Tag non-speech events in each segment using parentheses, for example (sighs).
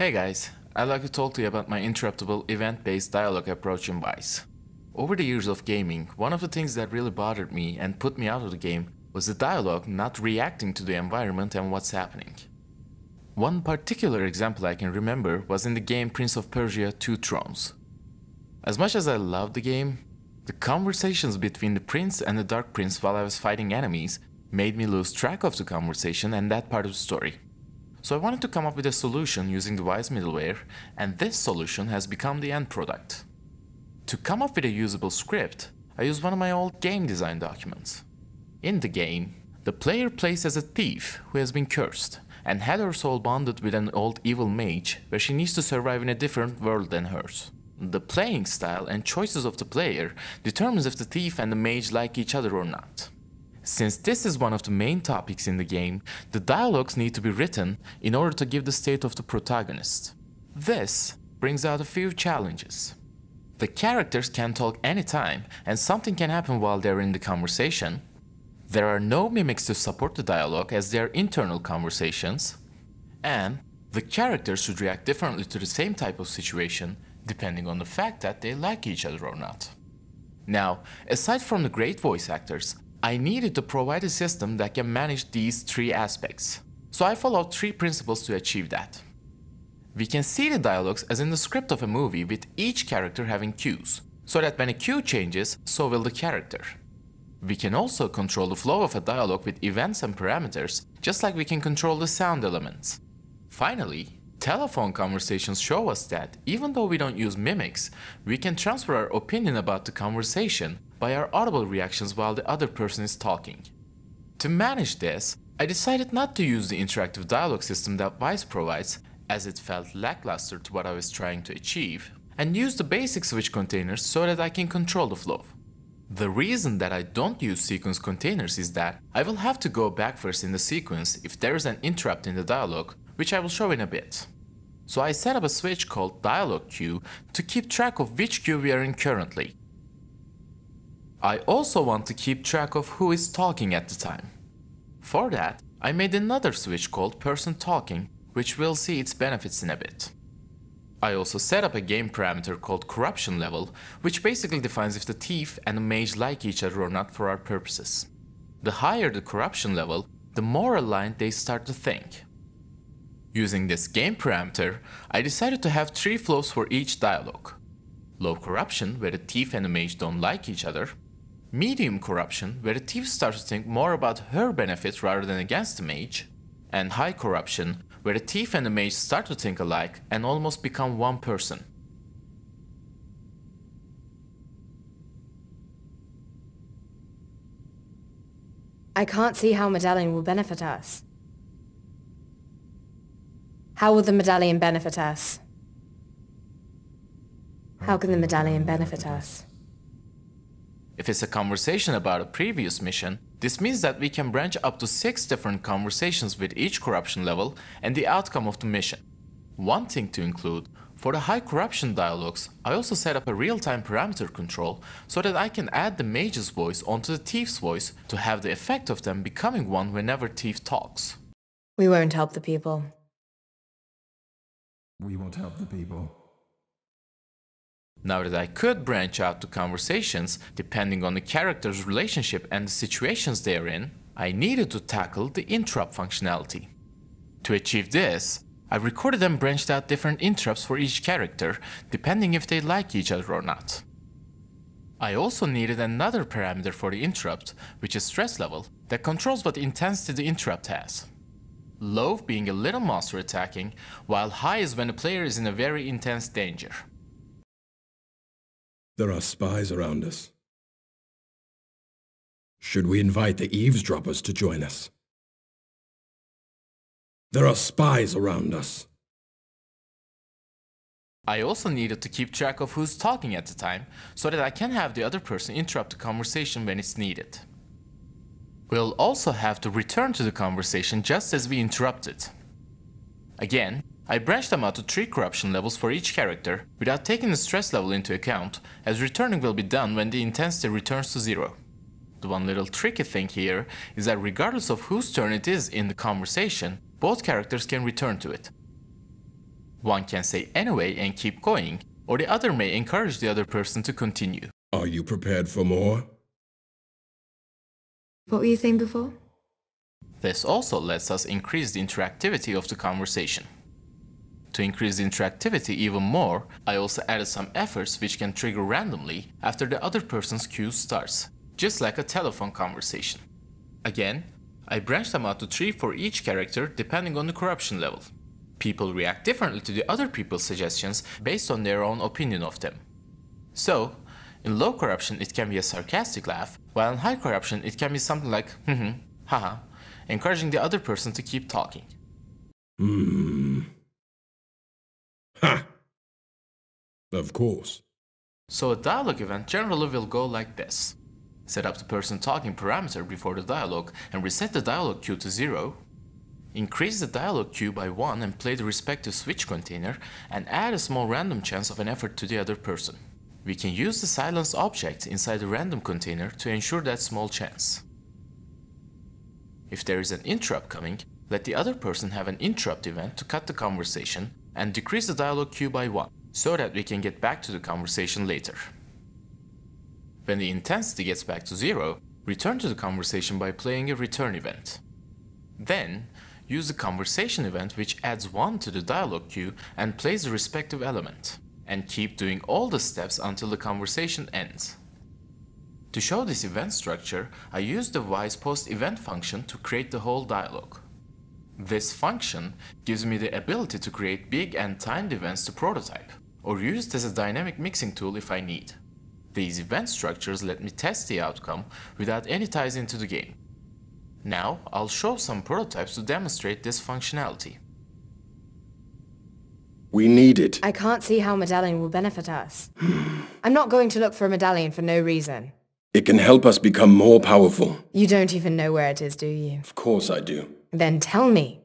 Hey guys, I'd like to talk to you about my interruptible event-based dialogue approach in Wwise. Over the years of gaming, one of the things that really bothered me and put me out of the game was the dialogue not reacting to the environment and what's happening. One particular example I can remember was in the game Prince of Persia Two Thrones. As much as I loved the game, the conversations between the prince and the dark prince while I was fighting enemies made me lose track of the conversation and that part of the story. So I wanted to come up with a solution using the Wwise middleware, and this solution has become the end product. To come up with a usable script, I used one of my old game design documents. In the game, the player plays as a thief who has been cursed and had her soul bonded with an old evil mage where she needs to survive in a different world than hers. The playing style and choices of the player determines if the thief and the mage like each other or not. Since this is one of the main topics in the game, the dialogues need to be written in order to give the state of the protagonist. This brings out a few challenges. The characters can talk anytime and something can happen while they're in the conversation. There are no mimics to support the dialogue as they are internal conversations. And the characters should react differently to the same type of situation depending on the fact that they like each other or not. Now, aside from the great voice actors, I needed to provide a system that can manage these three aspects. So I followed three principles to achieve that. We can see the dialogues as in the script of a movie with each character having cues, so that when a cue changes, so will the character. We can also control the flow of a dialogue with events and parameters, just like we can control the sound elements. Finally, telephone conversations show us that even though we don't use mimics, we can transfer our opinion about the conversation by our audible reactions while the other person is talking. To manage this, I decided not to use the interactive dialogue system that Wwise provides as it felt lackluster to what I was trying to achieve, and use the basic switch containers so that I can control the flow. The reason that I don't use sequence containers is that I will have to go back first in the sequence if there is an interrupt in the dialogue, which I will show in a bit. So I set up a switch called dialog cue to keep track of which cue we are in currently. I also want to keep track of who is talking at the time. For that, I made another switch called person talking which we'll see its benefits in a bit. I also set up a game parameter called corruption level, which basically defines if the thief and the mage like each other or not for our purposes. The higher the corruption level, the more aligned they start to think. Using this game parameter, I decided to have three flows for each dialogue. Low corruption, where the thief and the mage don't like each other. Medium corruption, where the thief starts to think more about her benefits rather than against the mage. And high corruption, where the thief and the mage start to think alike and almost become one person. I can't see how medallion will benefit us. How will the medallion benefit us? How can the medallion benefit us? If it's a conversation about a previous mission, this means that we can branch up to 6 different conversations with each corruption level and the outcome of the mission. One thing to include, for the high corruption dialogues, I also set up a real-time parameter control so that I can add the mage's voice onto the thief's voice to have the effect of them becoming one whenever thief talks. We won't help the people. We won't help the people. Now that I could branch out to conversations depending on the character's relationship and the situations they're in, I needed to tackle the interrupt functionality. To achieve this, I recorded and branched out different interrupts for each character, depending if they like each other or not. I also needed another parameter for the interrupt, which is stress level, that controls what intensity the interrupt has. Low being a little monster attacking, while high is when the player is in a very intense danger. There are spies around us. Should we invite the eavesdroppers to join us? There are spies around us. I also needed to keep track of who's talking at the time, so that I can have the other person interrupt the conversation when it's needed. We'll also have to return to the conversation just as we interrupted. Again, I branched them out to 3 corruption levels for each character without taking the stress level into account, as returning will be done when the intensity returns to 0. The one little tricky thing here is that regardless of whose turn it is in the conversation, both characters can return to it. One can say anyway and keep going, or the other may encourage the other person to continue. Are you prepared for more? What were you saying before? This also lets us increase the interactivity of the conversation. To increase the interactivity even more, I also added some efforts which can trigger randomly after the other person's cue starts, just like a telephone conversation. Again, I branched them out to 3 for each character depending on the corruption level. People react differently to the other people's suggestions based on their own opinion of them. So, in low corruption it can be a sarcastic laugh, while in high corruption it can be something like hmm haha, encouraging the other person to keep talking. Hmm. Of course. So a dialogue event generally will go like this. Set up the person talking parameter before the dialogue and reset the dialogue cue to 0. Increase the dialogue cue by 1 and play the respective switch container and add a small random chance of an effort to the other person. We can use the silence object inside the random container to ensure that small chance. If there is an interrupt coming, let the other person have an interrupt event to cut the conversation and decrease the dialogue cue by 1 so that we can get back to the conversation later. When the intensity gets back to 0, return to the conversation by playing a return event. Then, use the conversation event which adds 1 to the dialogue cue and plays the respective element, and keep doing all the steps until the conversation ends. To show this event structure, I used the Wwise Post event function to create the whole dialogue. This function gives me the ability to create big and timed events to prototype, or used as a dynamic mixing tool if I need. These event structures let me test the outcome without any ties into the game. Now, I'll show some prototypes to demonstrate this functionality. We need it. I can't see how medallion will benefit us. (sighs) I'm not going to look for a medallion for no reason. It can help us become more powerful. You don't even know where it is, do you? Of course I do. Then tell me.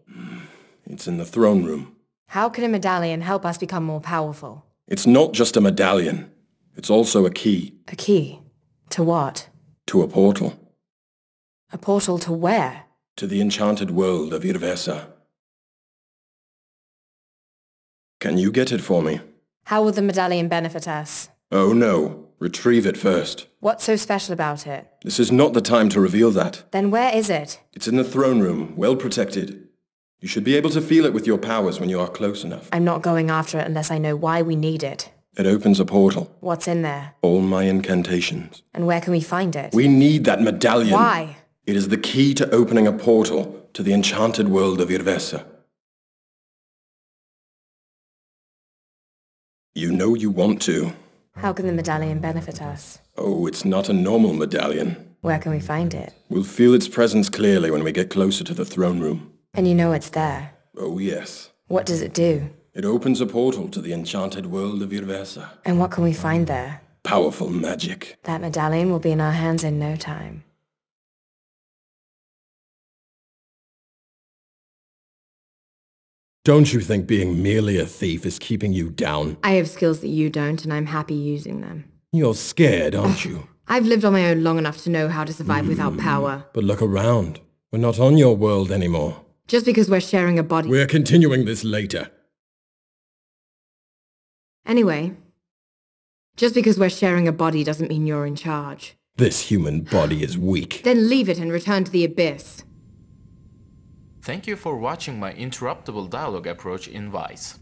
It's in the throne room. How can a medallion help us become more powerful? It's not just a medallion. It's also a key A key? To what? to a portal. A portal to where? To the enchanted world of Irvesa. Can you get it for me? How will the medallion benefit us? Oh no. Retrieve it first. What's so special about it? This is not the time to reveal that. Then where is it? It's in the throne room, well protected. You should be able to feel it with your powers when you are close enough. I'm not going after it unless I know why we need it. It opens a portal. What's in there? All my incantations. And where can we find it? We need that medallion. Why? It is the key to opening a portal to the enchanted world of Irvesa. You know you want to. How can the medallion benefit us? Oh, it's not a normal medallion. Where can we find it? We'll feel its presence clearly when we get closer to the throne room. And you know it's there. Oh, yes. What does it do? It opens a portal to the enchanted world of Irvesa. And what can we find there? Powerful magic. That medallion will be in our hands in no time. Don't you think being merely a thief is keeping you down? I have skills that you don't, and I'm happy using them. You're scared, aren't you? I've lived on my own long enough to know how to survive without hmm, power. But look around. We're not on your world anymore. Just because we're sharing a body. We're continuing this later. Anyway, just because we're sharing a body doesn't mean you're in charge. This human body is weak. Then leave it and return to the abyss. Thank you for watching my interruptible dialogue approach in Wwise.